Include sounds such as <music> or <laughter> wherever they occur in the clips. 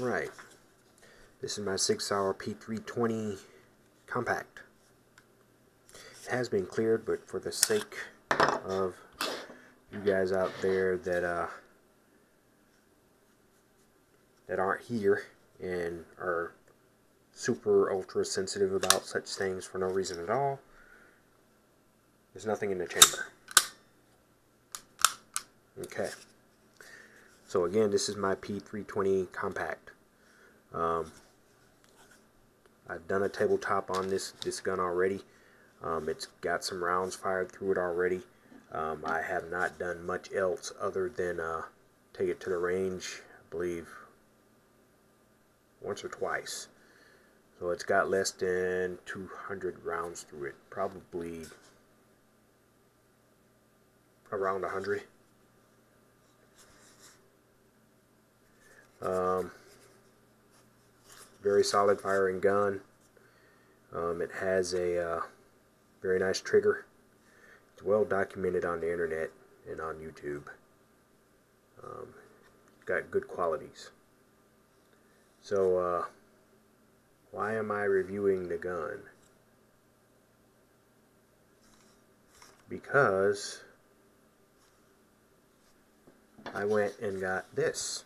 Alright, this is my Sig Sauer P320 compact. It has been cleared, but for the sake of you guys out there that uh, that aren't here and are super ultra sensitive about such things for no reason at all, there's nothing in the chamber. Okay. So again, this is my P320 compact. Um, I've done a tabletop on this this gun already. Um, it's got some rounds fired through it already. Um, I have not done much else other than uh, take it to the range, I believe, once or twice. So it's got less than 200 rounds through it, probably around 100. Um, very solid firing gun. Um, it has a uh, very nice trigger. It's well documented on the internet and on YouTube. Um, got good qualities. So, uh, why am I reviewing the gun? Because I went and got this.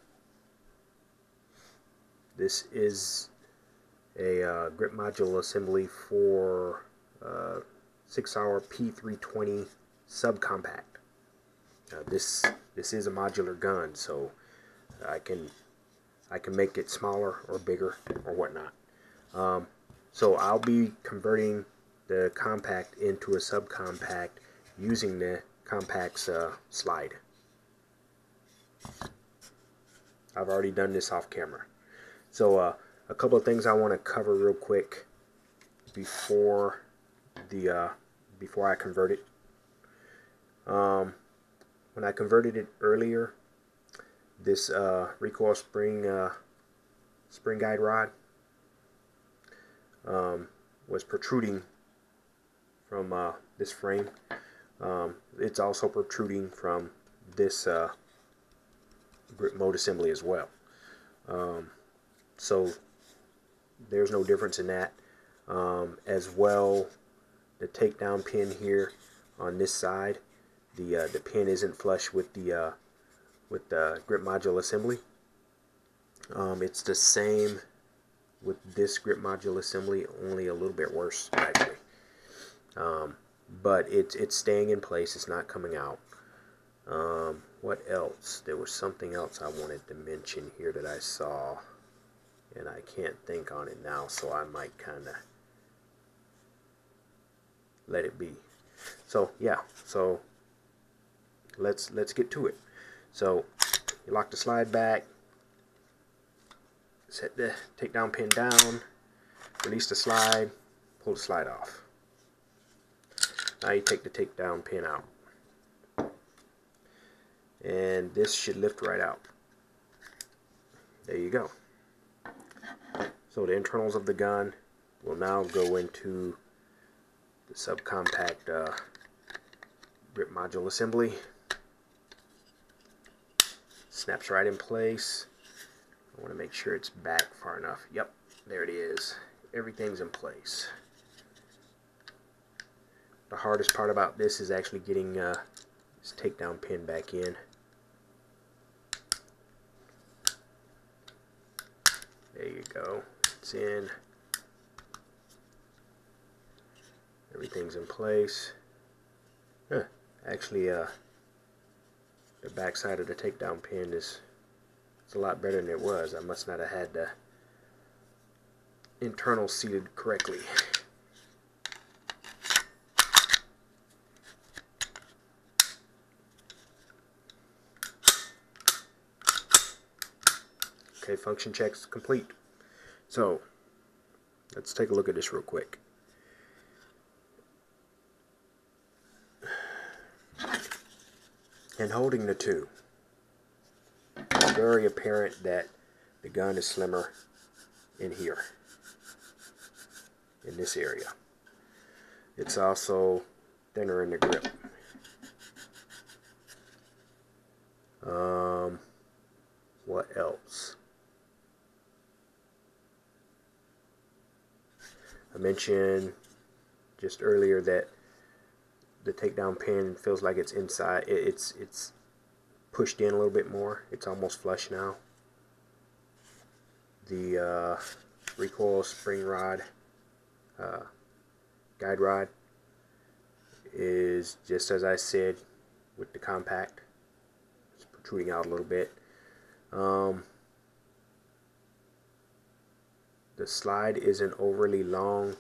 This is a uh, grip module assembly for uh, Sig Sauer P320 subcompact. Uh, this this is a modular gun, so I can I can make it smaller or bigger or whatnot. Um, so I'll be converting the compact into a subcompact using the compact's uh, slide. I've already done this off camera. So uh, a couple of things I want to cover real quick before the uh, before I convert it. Um, when I converted it earlier, this uh, recoil spring uh, spring guide rod um, was protruding from uh, this frame. Um, it's also protruding from this uh, grip mode assembly as well. Um, so there's no difference in that. Um, as well, the takedown pin here on this side, the uh, the pin isn't flush with the uh, with the grip module assembly. Um, it's the same with this grip module assembly, only a little bit worse actually. Um, but it's it's staying in place. It's not coming out. Um, what else? There was something else I wanted to mention here that I saw and I can't think on it now so I might kind of let it be. So yeah so let's let's get to it. So you lock the slide back set the takedown pin down release the slide pull the slide off. Now you take the takedown pin out. And this should lift right out. There you go so the internals of the gun will now go into the subcompact uh, grip module assembly. Snaps right in place. I want to make sure it's back far enough. Yep, there it is. Everything's in place. The hardest part about this is actually getting uh, this takedown pin back in. There you go it's in. Everything's in place. Huh. Actually, uh, the back side of the takedown pin is it's a lot better than it was. I must not have had the internal seated correctly. Okay, function checks complete. So, let's take a look at this real quick. And holding the two, it's very apparent that the gun is slimmer in here, in this area. It's also thinner in the grip. Um, what else? Mentioned just earlier that the takedown pin feels like it's inside it's it's pushed in a little bit more. It's almost flush now. The uh, recoil spring rod uh, guide rod is just as I said with the compact. It's protruding out a little bit. Um, the slide isn't overly long.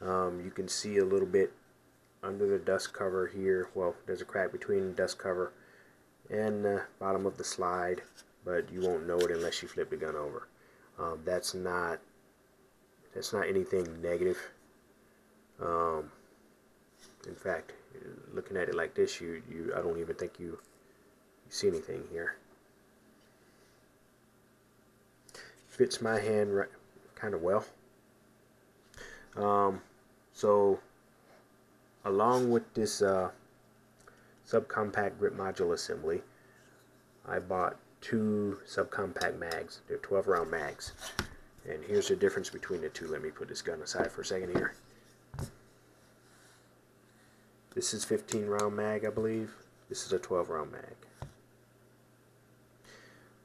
Um, you can see a little bit under the dust cover here. Well there's a crack between the dust cover and the bottom of the slide but you won't know it unless you flip the gun over. Um, that's not that's not anything negative. Um, in fact looking at it like this you you I don't even think you, you see anything here. Fits my hand right kind of well um, so along with this uh, subcompact grip module assembly, I bought two subcompact mags. They're 12 round mags. And here's the difference between the two. Let me put this gun aside for a second here. This is 15 round mag, I believe. This is a 12 round mag.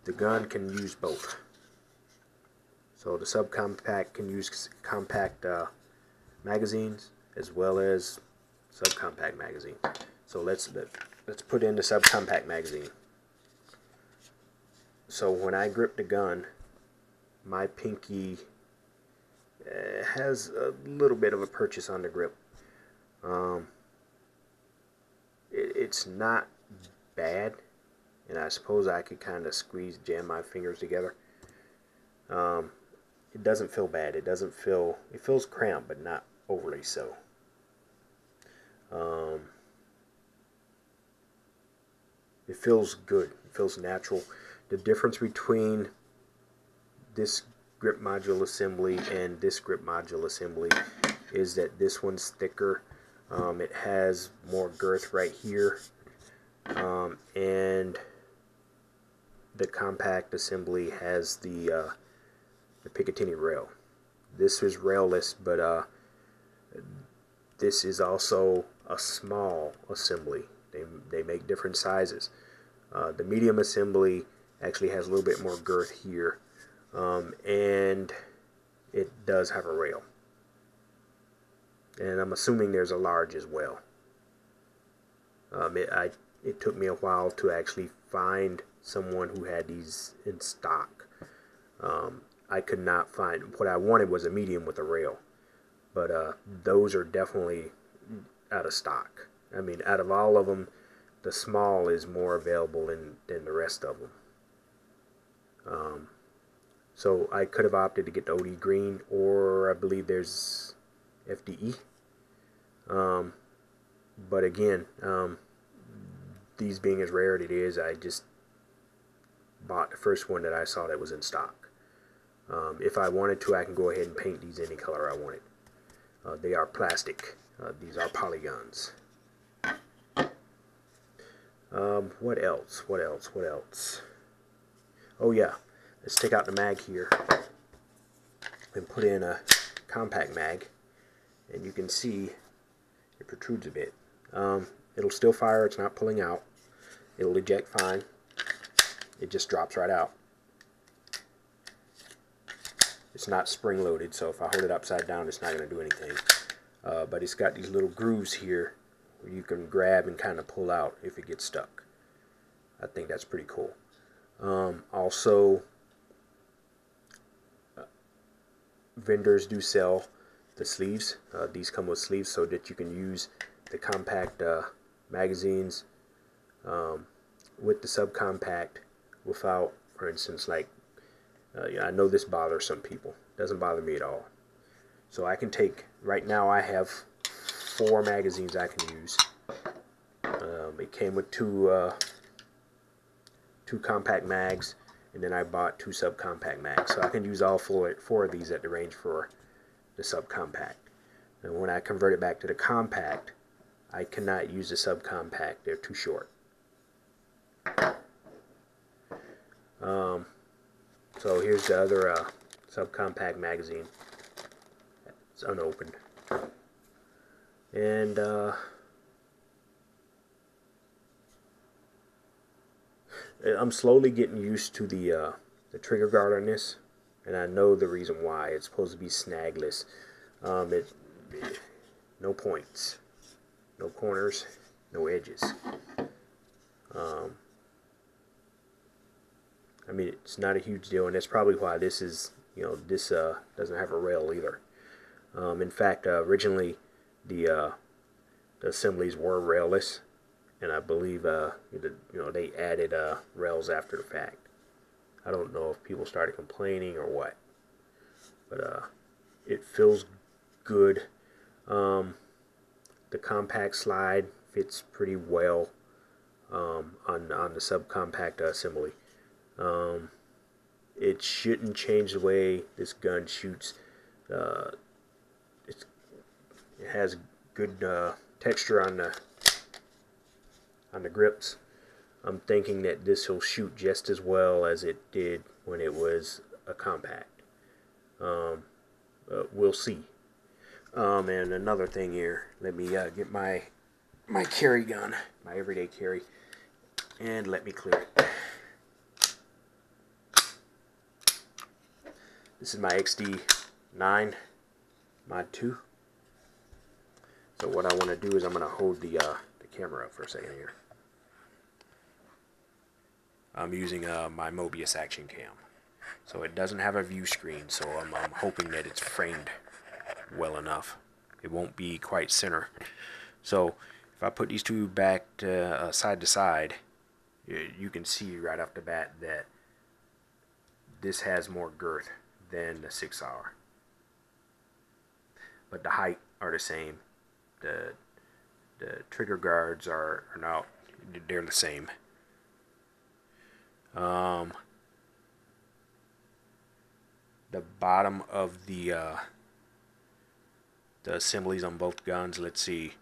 The gun can use both. So the subcompact can use compact uh, magazines as well as subcompact magazine. So let's let's put in the subcompact magazine. So when I grip the gun, my pinky uh, has a little bit of a purchase on the grip. Um, it, it's not bad, and I suppose I could kind of squeeze, jam my fingers together. Um, it doesn't feel bad. It doesn't feel, it feels cramped, but not overly so. Um, it feels good. It feels natural. The difference between this grip module assembly and this grip module assembly is that this one's thicker. Um, it has more girth right here. Um, and the compact assembly has the, uh, the Picatinny rail. This is railless, but uh, this is also a small assembly. They, they make different sizes. Uh, the medium assembly actually has a little bit more girth here. Um, and it does have a rail. And I'm assuming there's a large as well. Um, it, I, it took me a while to actually find someone who had these in stock. Um, I could not find, what I wanted was a medium with a rail. But uh, those are definitely out of stock. I mean, out of all of them, the small is more available than, than the rest of them. Um, so I could have opted to get the OD Green, or I believe there's FDE. Um, but again, um, these being as rare as it is, I just bought the first one that I saw that was in stock. Um, if I wanted to, I can go ahead and paint these any color I wanted. Uh, they are plastic. Uh, these are polygons. Um, what else? What else? What else? Oh yeah, let's take out the mag here and put in a compact mag and you can see it protrudes a bit. Um, it'll still fire, it's not pulling out. It'll eject fine. It just drops right out. Not spring loaded, so if I hold it upside down, it's not going to do anything. Uh, but it's got these little grooves here where you can grab and kind of pull out if it gets stuck. I think that's pretty cool. Um, also, uh, vendors do sell the sleeves. Uh, these come with sleeves so that you can use the compact uh, magazines um, with the subcompact without, for instance, like, uh, I know this bothers some people. Doesn't bother me at all. So I can take, right now I have four magazines I can use. Um, it came with two, uh, two compact mags, and then I bought two subcompact mags. So I can use all four, four of these at the range for the subcompact. And when I convert it back to the compact, I cannot use the subcompact. They're too short. Um, so here's the other uh, subcompact magazine it's unopened. And uh, I'm slowly getting used to the uh, the trigger guard on this, and I know the reason why. It's supposed to be snagless. Um, it, no points, no corners, no edges. Um, I mean, it's not a huge deal, and that's probably why this is, you know, this uh, doesn't have a rail either. Um, in fact, uh, originally the uh, the assemblies were railless, and I believe uh, you know they added uh, rails after the fact. I don't know if people started complaining or what, but uh, it feels good. Um, the compact slide fits pretty well um, on on the subcompact assembly. Um, it shouldn't change the way this gun shoots. Uh, it has good uh, texture on the on the grips. I'm thinking that this will shoot just as well as it did when it was a compact. Um, uh, we'll see. Um, and another thing here, let me uh, get my my carry gun, my everyday carry, and let me clear it. This is my XD9 Mod 2. So what I want to do is I'm going to hold the, uh, the camera up for a second here. I'm using uh, my Mobius Action Cam. So it doesn't have a view screen, so I'm, I'm hoping that it's framed well enough. It won't be quite center. So if I put these two back to, uh, side to side, you can see right off the bat that this has more girth than the 6R. But the height are the same. The the trigger guards are, are now they're the same. Um, the bottom of the uh, the assemblies on both guns. Let's see.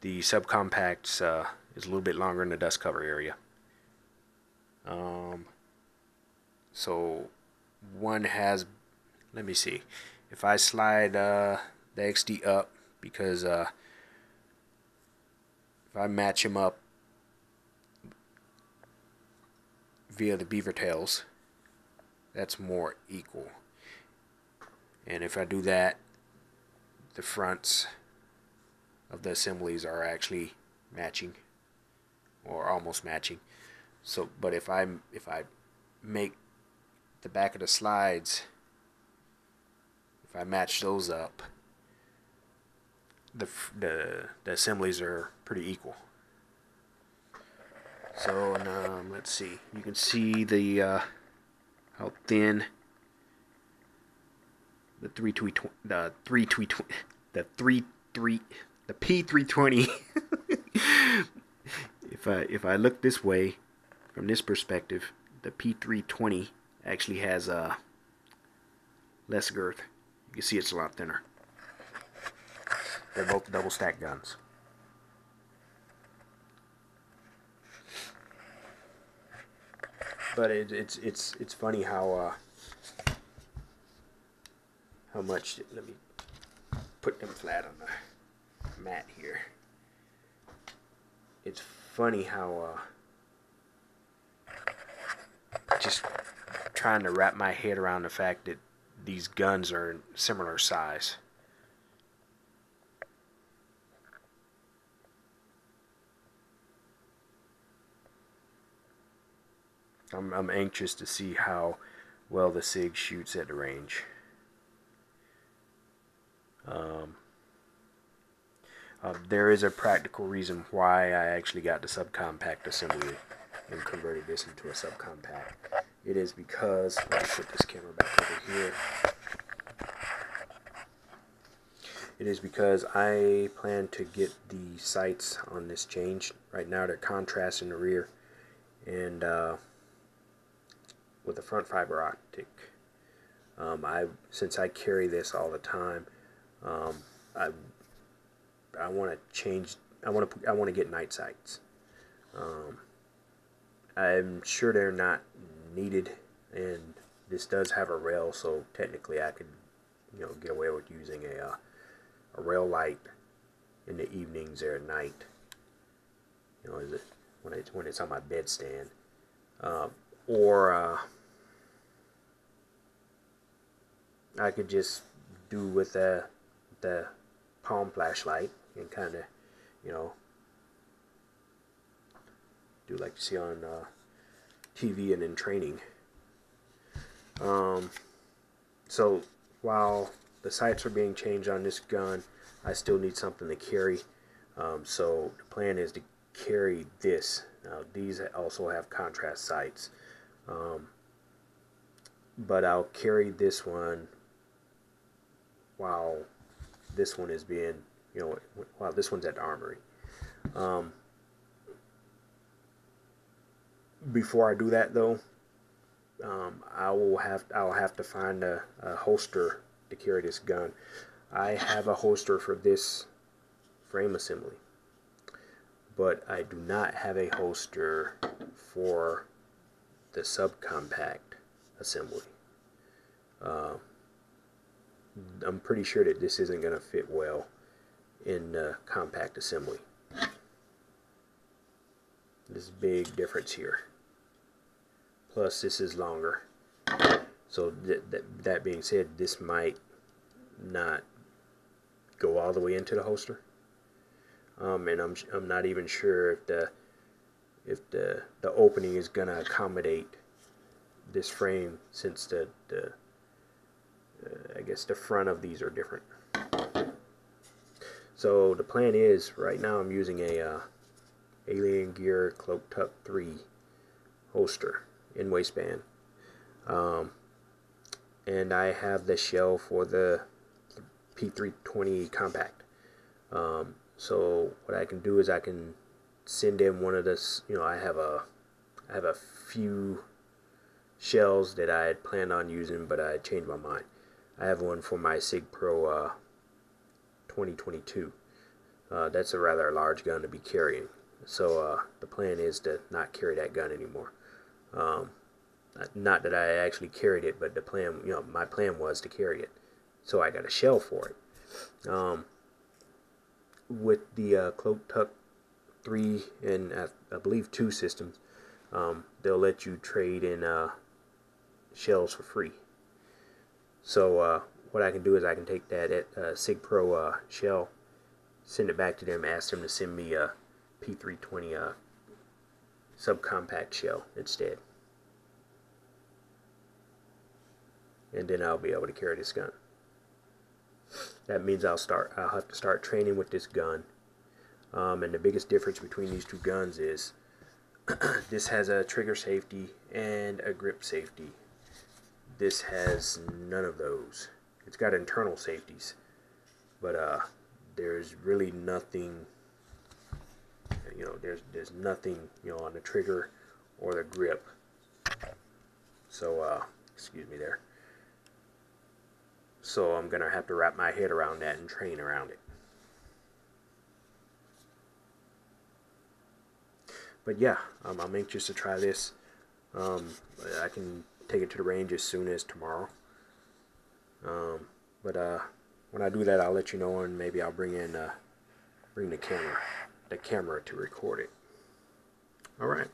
The subcompacts uh, is a little bit longer in the dust cover area. Um, so one has, let me see, if I slide uh, the XD up because uh, if I match him up via the beaver tails, that's more equal. And if I do that, the fronts of the assemblies are actually matching or almost matching. So, but if I if I make the back of the slides, if I match those up, the the, the assemblies are pretty equal. So um, let's see. You can see the uh, how thin the three tweet the three tweet the three three the P three twenty. <laughs> If I if I look this way, from this perspective, the P three twenty actually has uh, less girth. You can see it's a lot thinner. They're both double stack guns. But it, it's it's it's funny how uh, how much. Let me put them flat on the mat here. It's funny how uh, just trying to wrap my head around the fact that these guns are similar size. I'm, I'm anxious to see how well the SIG shoots at the range. Um, uh, there is a practical reason why I actually got the subcompact assembly and converted this into a subcompact. It is because, let me put this camera back over here. It is because I plan to get the sights on this changed. Right now they're contrast in the rear and uh, with the front fiber optic. Um, I since I carry this all the time, um, I I want to change. I want to I want to get night sights. Um, I'm sure they're not needed, and this does have a rail, so technically I could you know get away with using a uh, a rail light in the evenings or at night. You know, is it when it's when it's on my bedstand, uh, or uh, I could just do with the the palm flashlight and kind of, you know, do like you see on uh, TV and in training. Um, so while the sights are being changed on this gun, I still need something to carry. Um, so the plan is to carry this. Now these also have contrast sights. Um, but I'll carry this one while this one is being, you know, while this one's at the armory. Um, before I do that though, um, I will have I'll have to find a, a, holster to carry this gun. I have a holster for this frame assembly, but I do not have a holster for the subcompact assembly. Uh, I'm pretty sure that this isn't going to fit well in uh, compact assembly. This big difference here. Plus this is longer. So th th that being said, this might not go all the way into the holster. Um, and I'm, I'm not even sure if the if the the opening is gonna accommodate this frame since the, the uh, I guess the front of these are different. So the plan is, right now I'm using a uh, Alien Gear Cloak Tuck 3 holster in waistband. Um, and I have the shell for the P320 compact. Um, so what I can do is I can send in one of this, you know, I have a I have a few shells that I had planned on using, but I changed my mind. I have one for my Sig Pro uh, 2022. Uh, that's a rather large gun to be carrying. So uh, the plan is to not carry that gun anymore. Um, not that I actually carried it, but the plan, you know, my plan was to carry it. So I got a shell for it. Um, with the uh, Cloak Tuck 3 and I, I believe 2 systems, um, they'll let you trade in uh, shells for free. So uh, what I can do is I can take that uh, Sig Pro uh, shell, send it back to them, ask them to send me a P320 uh, subcompact shell instead. And then I'll be able to carry this gun. That means I'll start. I'll have to start training with this gun. Um, and the biggest difference between these two guns is <clears throat> this has a trigger safety and a grip safety this has none of those. It's got internal safeties, but uh, there's really nothing. You know, there's there's nothing you know on the trigger or the grip. So, uh, excuse me there. So I'm gonna have to wrap my head around that and train around it. But yeah, I'm anxious to try this. Um, I can take it to the range as soon as tomorrow. Um, but uh, when I do that, I'll let you know, and maybe I'll bring in uh, bring the camera, the camera to record it. All right.